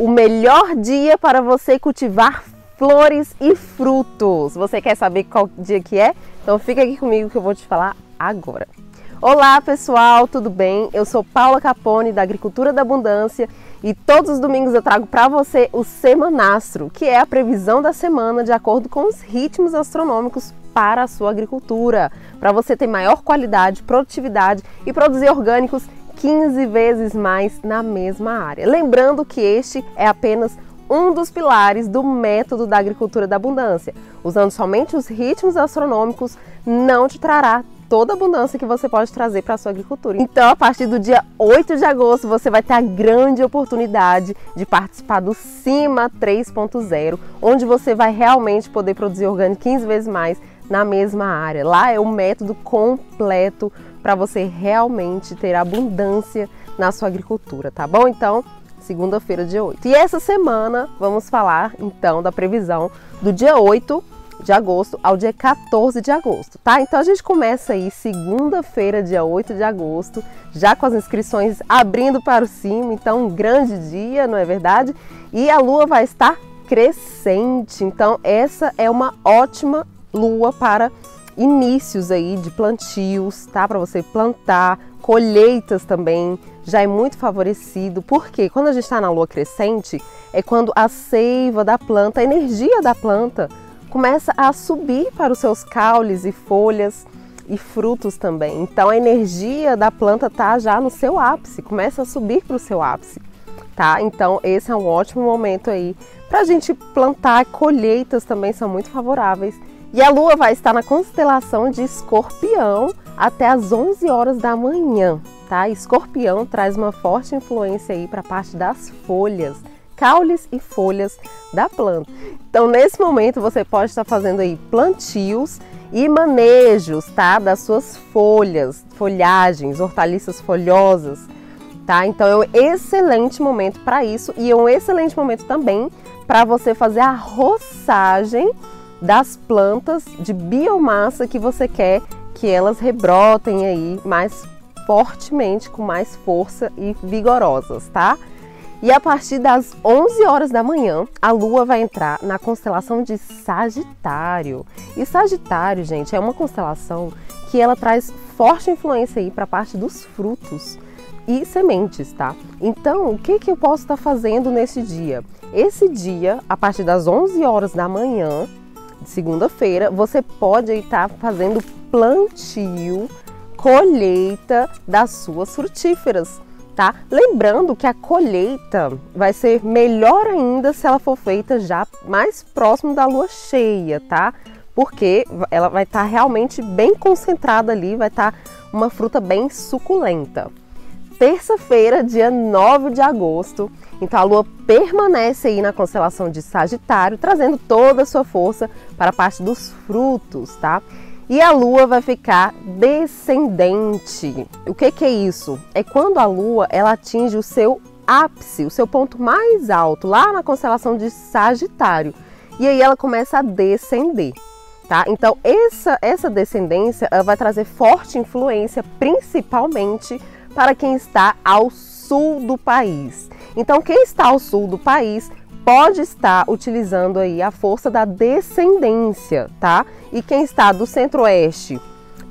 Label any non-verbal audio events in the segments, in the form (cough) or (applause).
o melhor dia para você cultivar flores e frutos. Você quer saber qual dia que é? Então fica aqui comigo que eu vou te falar agora. Olá pessoal, tudo bem? Eu sou Paula Capone da Agricultura da Abundância e todos os domingos eu trago para você o Semanastro, que é a previsão da semana de acordo com os ritmos astronômicos para a sua agricultura, para você ter maior qualidade, produtividade e produzir orgânicos 15 vezes mais na mesma área. Lembrando que este é apenas um dos pilares do método da agricultura da abundância. Usando somente os ritmos astronômicos, não te trará toda a abundância que você pode trazer para a sua agricultura. Então, a partir do dia 8 de agosto, você vai ter a grande oportunidade de participar do CIMA 3.0, onde você vai realmente poder produzir orgânico 15 vezes mais na mesma área. Lá é o método completo para você realmente ter abundância na sua agricultura, tá bom? Então, segunda-feira, dia 8. E essa semana vamos falar então da previsão do dia 8 de agosto ao dia 14 de agosto, tá? Então a gente começa aí segunda-feira, dia 8 de agosto, já com as inscrições abrindo para o cima, então um grande dia, não é verdade? E a lua vai estar crescente, então essa é uma ótima lua para inícios aí de plantios, tá? Para você plantar, colheitas também, já é muito favorecido, porque quando a gente está na lua crescente, é quando a seiva da planta, a energia da planta, começa a subir para os seus caules e folhas e frutos também. Então a energia da planta tá já no seu ápice, começa a subir para o seu ápice, tá? Então esse é um ótimo momento aí para a gente plantar. Colheitas também são muito favoráveis. E a lua vai estar na constelação de Escorpião até as 11 horas da manhã, tá? Escorpião traz uma forte influência aí para a parte das folhas, caules e folhas da planta. Então, nesse momento, você pode estar fazendo aí plantios e manejos, tá? Das suas folhas, folhagens, hortaliças folhosas, tá? Então, é um excelente momento para isso e é um excelente momento também para você fazer a roçagem das plantas de biomassa que você quer que elas rebrotem aí mais fortemente, com mais força e vigorosas, tá? E a partir das 11 horas da manhã, a lua vai entrar na constelação de Sagitário. E Sagitário, gente, é uma constelação que ela traz forte influência aí para a parte dos frutos e sementes, tá? Então, o que, que eu posso estar tá fazendo nesse dia? Esse dia, a partir das 11 horas da manhã, segunda-feira, você pode estar fazendo plantio, colheita das suas frutíferas, tá? Lembrando que a colheita vai ser melhor ainda se ela for feita já mais próximo da lua cheia, tá? Porque ela vai estar realmente bem concentrada ali, vai estar uma fruta bem suculenta terça-feira, dia 9 de agosto. Então a lua permanece aí na constelação de Sagitário, trazendo toda a sua força para a parte dos frutos, tá? E a lua vai ficar descendente. O que, que é isso? É quando a lua ela atinge o seu ápice, o seu ponto mais alto, lá na constelação de Sagitário. E aí ela começa a descender. Tá? Então, essa, essa descendência vai trazer forte influência, principalmente para quem está ao sul do país. Então, quem está ao sul do país pode estar utilizando aí a força da descendência, tá? E quem está do centro-oeste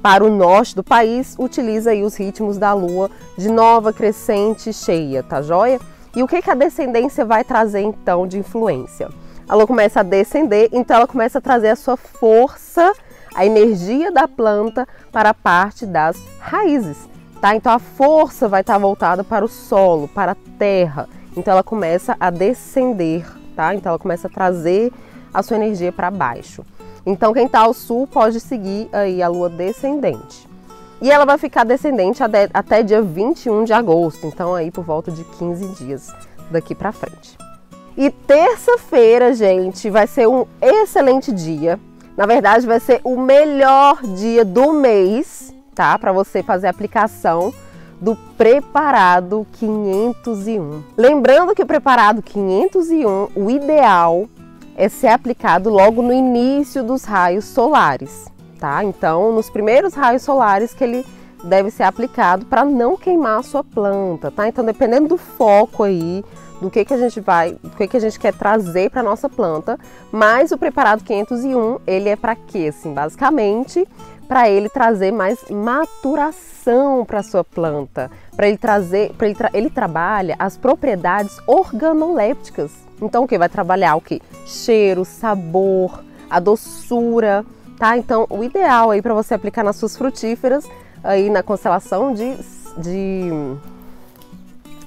para o norte do país utiliza aí os ritmos da lua de nova, crescente, cheia, tá joia? E o que, que a descendência vai trazer então de influência? A lua começa a descender, então ela começa a trazer a sua força, a energia da planta para a parte das raízes. Tá? Então a força vai estar voltada para o solo, para a terra. Então ela começa a descender, tá? Então ela começa a trazer a sua energia para baixo. Então quem está ao sul pode seguir aí a lua descendente. E ela vai ficar descendente até, até dia 21 de agosto, então aí por volta de 15 dias daqui para frente. E terça-feira, gente, vai ser um excelente dia. Na verdade, vai ser o melhor dia do mês tá? Para você fazer a aplicação do preparado 501. Lembrando que o preparado 501, o ideal é ser aplicado logo no início dos raios solares, tá? Então, nos primeiros raios solares que ele deve ser aplicado para não queimar a sua planta, tá? Então, dependendo do foco aí do que, que a gente vai, do que, que a gente quer trazer para nossa planta, mas o preparado 501, ele é para quê? Assim, basicamente, para ele trazer mais maturação para sua planta, para ele trazer, para ele, tra ele trabalha as propriedades organolépticas. Então, o que vai trabalhar o que? Cheiro, sabor, a doçura, tá? Então, o ideal aí para você aplicar nas suas frutíferas aí na constelação de, de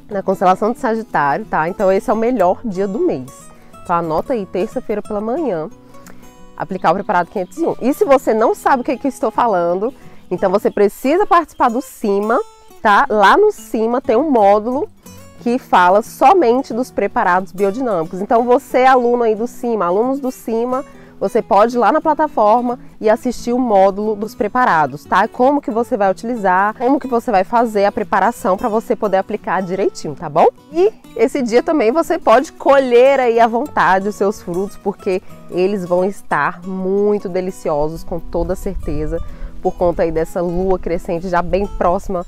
na constelação de Sagitário, tá? Então esse é o melhor dia do mês. Então anota aí, terça-feira pela manhã, aplicar o preparado 501. E se você não sabe o que, que estou falando, então você precisa participar do CIMA, tá? Lá no CIMA tem um módulo que fala somente dos preparados biodinâmicos. Então você, aluno aí do CIMA, alunos do CIMA, você pode ir lá na plataforma e assistir o módulo dos preparados, tá? Como que você vai utilizar, como que você vai fazer a preparação para você poder aplicar direitinho, tá bom? E esse dia também você pode colher aí à vontade os seus frutos, porque eles vão estar muito deliciosos, com toda certeza, por conta aí dessa lua crescente já bem próxima,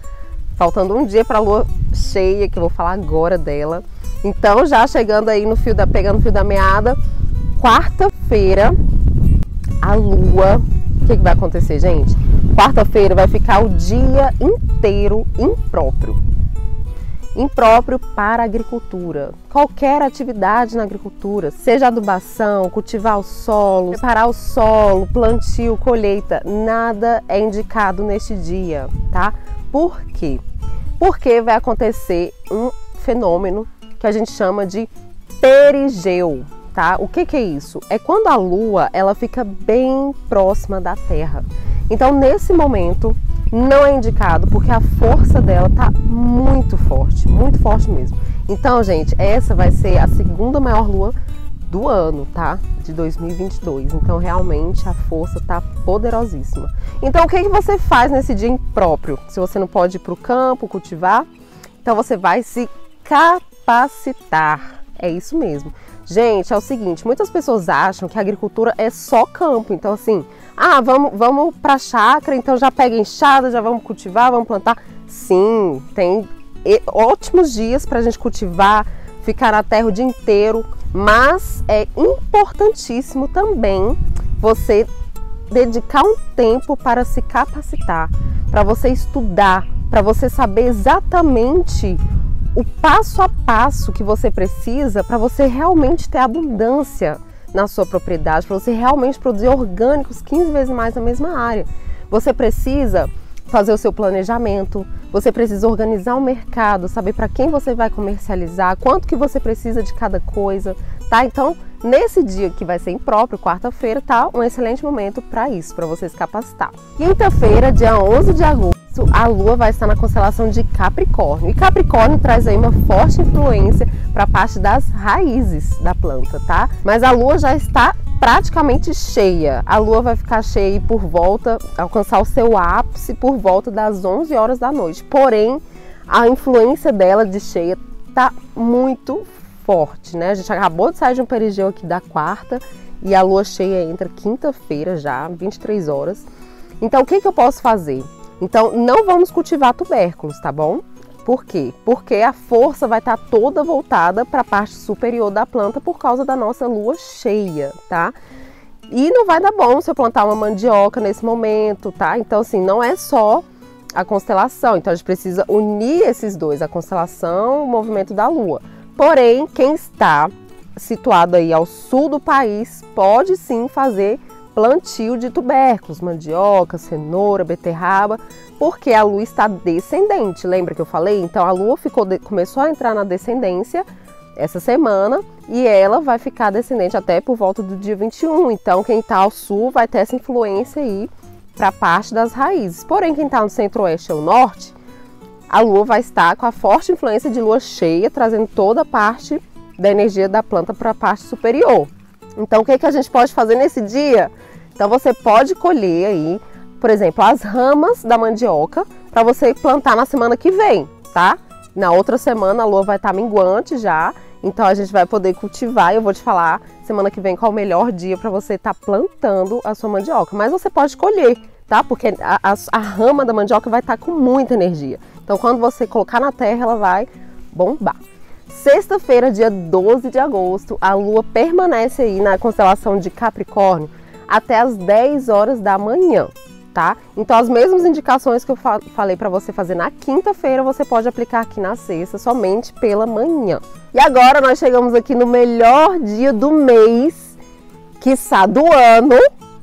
faltando um dia para a lua cheia, que eu vou falar agora dela. Então, já chegando aí no fio da pegando o fio da meada, quarta-feira, a lua. O que, que vai acontecer, gente? Quarta-feira vai ficar o dia inteiro impróprio. Impróprio para a agricultura. Qualquer atividade na agricultura, seja adubação, cultivar o solo, preparar o solo, plantio, colheita, nada é indicado neste dia, tá? Por quê? Porque vai acontecer um fenômeno que a gente chama de perigeu tá? O que, que é isso? É quando a Lua ela fica bem próxima da Terra. Então, nesse momento, não é indicado porque a força dela tá muito forte, muito forte mesmo. Então, gente, essa vai ser a segunda maior lua do ano, tá? De 2022. Então, realmente a força tá poderosíssima. Então, o que que você faz nesse dia impróprio? Se você não pode ir para o campo cultivar, então você vai se capacitar. É isso mesmo. Gente, é o seguinte, muitas pessoas acham que a agricultura é só campo. Então, assim, ah, vamos, vamos para chácara, então já pega enxada, já vamos cultivar, vamos plantar. Sim, tem ótimos dias para a gente cultivar, ficar na terra o dia inteiro, mas é importantíssimo também você dedicar um tempo para se capacitar, para você estudar, para você saber exatamente o passo a passo que você precisa para você realmente ter abundância na sua propriedade, para você realmente produzir orgânicos 15 vezes mais na mesma área. Você precisa fazer o seu planejamento, você precisa organizar o mercado, saber para quem você vai comercializar, quanto que você precisa de cada coisa, tá? Então, nesse dia que vai ser impróprio, quarta-feira, tá um excelente momento para isso, para você se capacitar. Quinta-feira, dia 11 de agosto, a Lua vai estar na constelação de Capricórnio. E Capricórnio traz aí uma forte influência para a parte das raízes da planta, tá? Mas a Lua já está praticamente cheia. A Lua vai ficar cheia por volta, alcançar o seu ápice por volta das 11 horas da noite. Porém, a influência dela de cheia tá muito forte, né? A gente acabou de sair de um perigeu aqui da quarta e a lua cheia entra quinta-feira já, 23 horas. Então, o que, que eu posso fazer? Então, não vamos cultivar tubérculos, tá bom? Por quê? Porque a força vai estar toda voltada para a parte superior da planta por causa da nossa lua cheia, tá? E não vai dar bom se eu plantar uma mandioca nesse momento, tá? Então, assim, não é só a constelação. Então, a gente precisa unir esses dois, a constelação o movimento da lua. Porém, quem está situado aí ao sul do país pode sim fazer plantio de tubérculos, mandioca, cenoura, beterraba, porque a lua está descendente. Lembra que eu falei? Então a lua ficou começou a entrar na descendência essa semana e ela vai ficar descendente até por volta do dia 21. Então quem está ao sul vai ter essa influência aí para parte das raízes. Porém, quem está no centro-oeste ou norte, a lua vai estar com a forte influência de lua cheia, trazendo toda a parte da energia da planta para a parte superior. Então, o que, que a gente pode fazer nesse dia? Então, você pode colher aí, por exemplo, as ramas da mandioca para você plantar na semana que vem, tá? Na outra semana a lua vai estar minguante já, então a gente vai poder cultivar. Eu vou te falar semana que vem qual o melhor dia para você estar tá plantando a sua mandioca. Mas você pode colher, tá? Porque a, a, a rama da mandioca vai estar tá com muita energia. Então, quando você colocar na terra, ela vai bombar. Sexta-feira, dia 12 de agosto, a lua permanece aí na constelação de Capricórnio até as 10 horas da manhã, tá? Então, as mesmas indicações que eu falei para você fazer na quinta-feira, você pode aplicar aqui na sexta, somente pela manhã. E agora nós chegamos aqui no melhor dia do mês, quiçá do ano,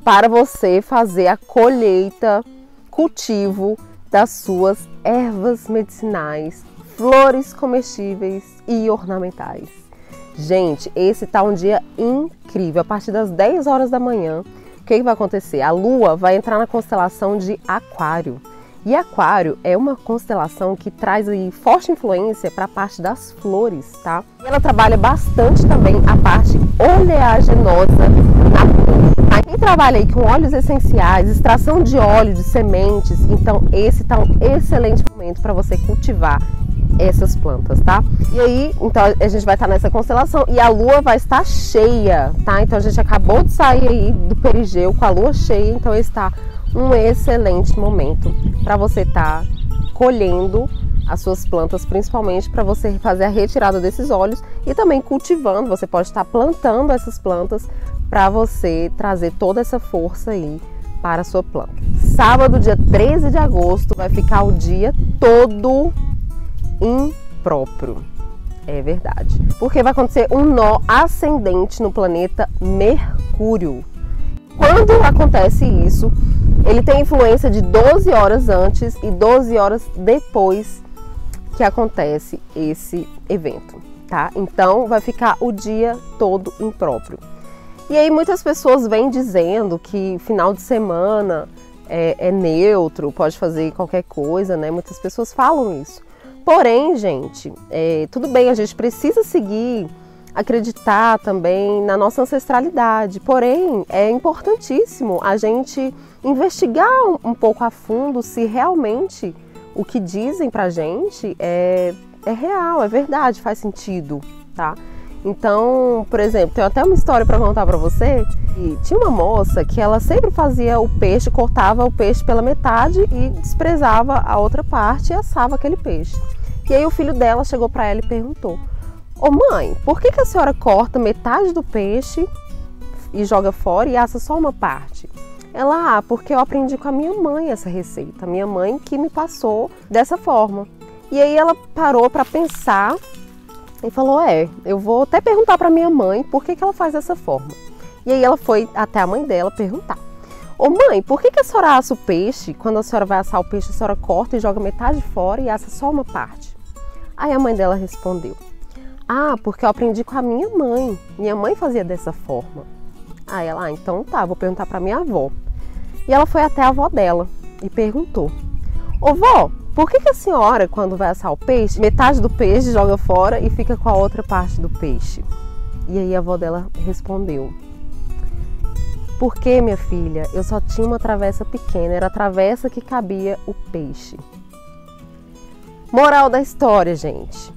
para você fazer a colheita, cultivo das suas ervas medicinais, flores comestíveis e ornamentais. Gente, esse tá um dia incrível. A partir das 10 horas da manhã, o que, que vai acontecer? A Lua vai entrar na constelação de Aquário. E Aquário é uma constelação que traz aí forte influência para a parte das flores, tá? E ela trabalha bastante também a parte oleaginosa. Quem trabalha aí com óleos essenciais, extração de óleo de sementes, então esse tá um excelente momento para você cultivar essas plantas, tá? E aí, então a gente vai estar nessa constelação e a lua vai estar cheia, tá? Então a gente acabou de sair aí do perigeu com a lua cheia, então está um excelente momento para você estar tá colhendo as suas plantas, principalmente para você fazer a retirada desses óleos e também cultivando. Você pode estar plantando essas plantas para você trazer toda essa força aí para a sua planta. Sábado, dia 13 de agosto, vai ficar o dia todo impróprio. É verdade. Porque vai acontecer um nó ascendente no planeta Mercúrio. Quando acontece isso, ele tem influência de 12 horas antes e 12 horas depois que acontece esse evento, tá? Então vai ficar o dia todo impróprio. E aí muitas pessoas vêm dizendo que final de semana é, é neutro, pode fazer qualquer coisa, né? Muitas pessoas falam isso. Porém, gente, é, tudo bem, a gente precisa seguir, acreditar também na nossa ancestralidade. Porém, é importantíssimo a gente investigar um, um pouco a fundo se realmente o que dizem pra gente é, é real, é verdade, faz sentido, tá? Então, por exemplo, tem até uma história para contar para você. E tinha uma moça que ela sempre fazia o peixe, cortava o peixe pela metade e desprezava a outra parte e assava aquele peixe. E aí o filho dela chegou para ela e perguntou: Ô mãe, por que, que a senhora corta metade do peixe e joga fora e assa só uma parte? Ela, ah, porque eu aprendi com a minha mãe essa receita, minha mãe que me passou dessa forma. E aí ela parou para pensar e falou: É, eu vou até perguntar para minha mãe por que, que ela faz dessa forma. E aí ela foi até a mãe dela perguntar: Ô mãe, por que, que a senhora assa o peixe? Quando a senhora vai assar o peixe, a senhora corta e joga metade fora e assa só uma parte? Aí a mãe dela respondeu: Ah, porque eu aprendi com a minha mãe. Minha mãe fazia dessa forma. Aí ela, ah, então tá, vou perguntar para minha avó. E ela foi até a avó dela e perguntou: Ô vó, por que, que a senhora, quando vai assar o peixe, metade do peixe joga fora e fica com a outra parte do peixe? E aí a avó dela respondeu: Porque, minha filha, eu só tinha uma travessa pequena, era a travessa que cabia o peixe. Moral da história, gente: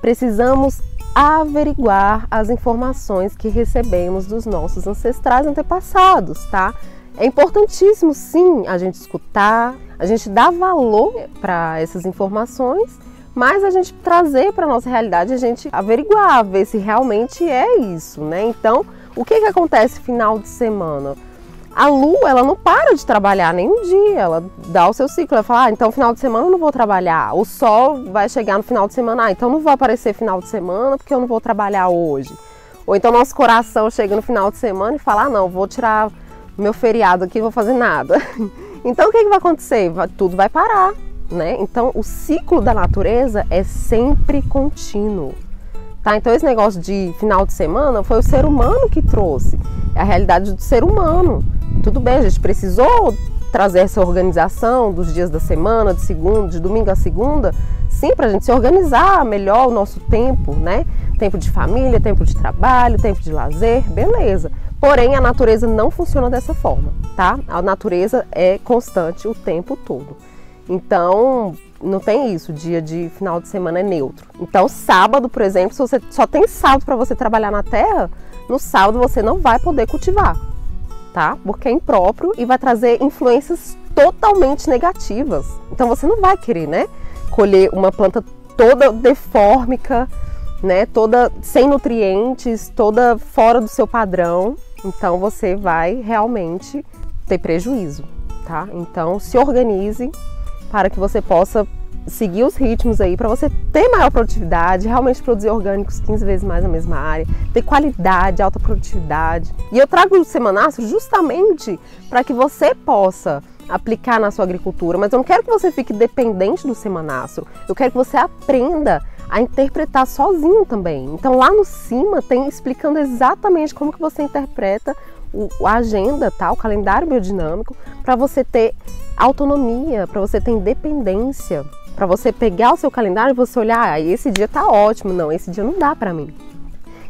precisamos averiguar as informações que recebemos dos nossos ancestrais antepassados, tá? É importantíssimo, sim, a gente escutar, a gente dar valor para essas informações, mas a gente trazer para nossa realidade, a gente averiguar, ver se realmente é isso, né? Então, o que, que acontece final de semana? A lua, ela não para de trabalhar nenhum dia, ela dá o seu ciclo, ela fala, ah, então final de semana eu não vou trabalhar. O sol vai chegar no final de semana, ah, então não vou aparecer final de semana porque eu não vou trabalhar hoje. Ou então nosso coração chega no final de semana e fala, ah, não, vou tirar meu feriado aqui, vou fazer nada. (laughs) Então o que, que vai acontecer? Tudo vai parar, né? Então o ciclo da natureza é sempre contínuo. Tá? Então esse negócio de final de semana foi o ser humano que trouxe. É a realidade do ser humano. Tudo bem, a gente precisou trazer essa organização dos dias da semana, de segunda, de domingo a segunda, sim, para a gente se organizar melhor o nosso tempo, né? Tempo de família, tempo de trabalho, tempo de lazer, beleza. Porém, a natureza não funciona dessa forma, tá? A natureza é constante o tempo todo. Então, não tem isso, dia de final de semana é neutro. Então, sábado, por exemplo, se você só tem sábado para você trabalhar na terra, no sábado você não vai poder cultivar, tá? Porque é impróprio e vai trazer influências totalmente negativas. Então, você não vai querer, né? Colher uma planta toda defórmica, né? Toda sem nutrientes, toda fora do seu padrão. Então você vai realmente ter prejuízo, tá? Então se organize para que você possa seguir os ritmos aí para você ter maior produtividade, realmente produzir orgânicos 15 vezes mais na mesma área, ter qualidade, alta produtividade. E eu trago o semanastro justamente para que você possa aplicar na sua agricultura, mas eu não quero que você fique dependente do semanastro. Eu quero que você aprenda a interpretar sozinho também. Então lá no cima tem explicando exatamente como que você interpreta o, a agenda, tá? O calendário biodinâmico para você ter autonomia, para você ter independência, para você pegar o seu calendário e você olhar, ah, esse dia tá ótimo, não, esse dia não dá para mim.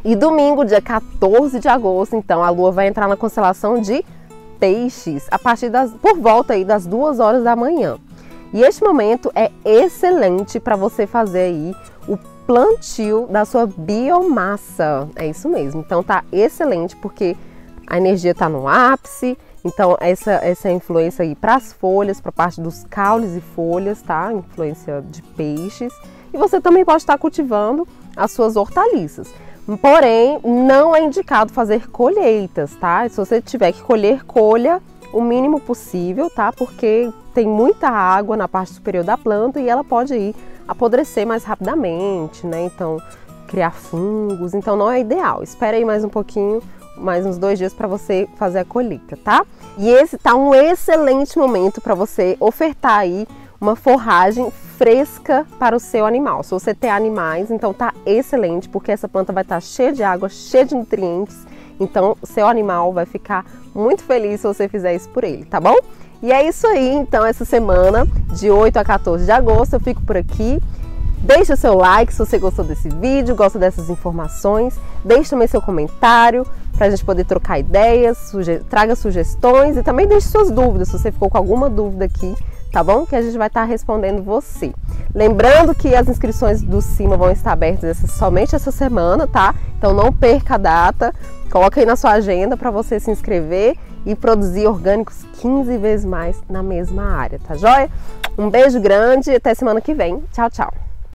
E domingo, dia 14 de agosto, então a lua vai entrar na constelação de Peixes a partir das por volta aí das duas horas da manhã. E este momento é excelente para você fazer aí o plantio da sua biomassa. É isso mesmo. Então tá excelente porque a energia está no ápice. Então essa essa influência aí para as folhas, para parte dos caules e folhas, tá? Influência de peixes. E você também pode estar cultivando as suas hortaliças. Porém, não é indicado fazer colheitas, tá? Se você tiver que colher, colha o mínimo possível, tá? Porque tem muita água na parte superior da planta e ela pode ir apodrecer mais rapidamente, né? Então, criar fungos. Então, não é ideal. Espere aí mais um pouquinho, mais uns dois dias para você fazer a colheita, tá? E esse tá um excelente momento para você ofertar aí uma forragem fresca para o seu animal. Se você tem animais, então tá excelente, porque essa planta vai estar tá cheia de água, cheia de nutrientes. Então, o seu animal vai ficar muito feliz se você fizer isso por ele, tá bom? E é isso aí, então, essa semana, de 8 a 14 de agosto, eu fico por aqui. Deixe o seu like se você gostou desse vídeo, gosta dessas informações. Deixe também seu comentário para a gente poder trocar ideias, suge traga sugestões e também deixe suas dúvidas, se você ficou com alguma dúvida aqui, tá bom? Que a gente vai estar respondendo você. Lembrando que as inscrições do CIMA vão estar abertas essa, somente essa semana, tá? Então não perca a data, coloque aí na sua agenda para você se inscrever e produzir orgânicos 15 vezes mais na mesma área, tá joia? Um beijo grande e até semana que vem. Tchau, tchau!